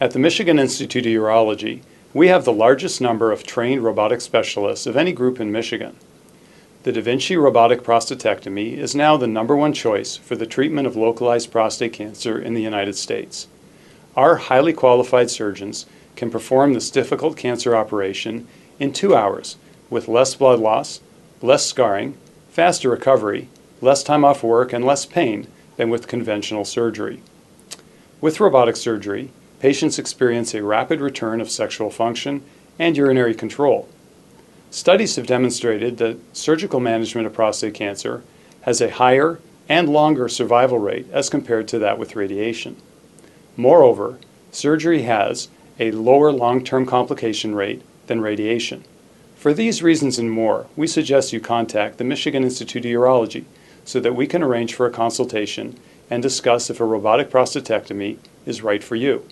At the Michigan Institute of Urology, we have the largest number of trained robotic specialists of any group in Michigan. The Da Vinci robotic prostatectomy is now the number one choice for the treatment of localized prostate cancer in the United States. Our highly qualified surgeons can perform this difficult cancer operation in two hours with less blood loss, less scarring, faster recovery, less time off work, and less pain than with conventional surgery. With robotic surgery, patients experience a rapid return of sexual function and urinary control. Studies have demonstrated that surgical management of prostate cancer has a higher and longer survival rate as compared to that with radiation. Moreover, surgery has a lower long-term complication rate than radiation. For these reasons and more, we suggest you contact the Michigan Institute of Urology so that we can arrange for a consultation and discuss if a robotic prostatectomy is right for you.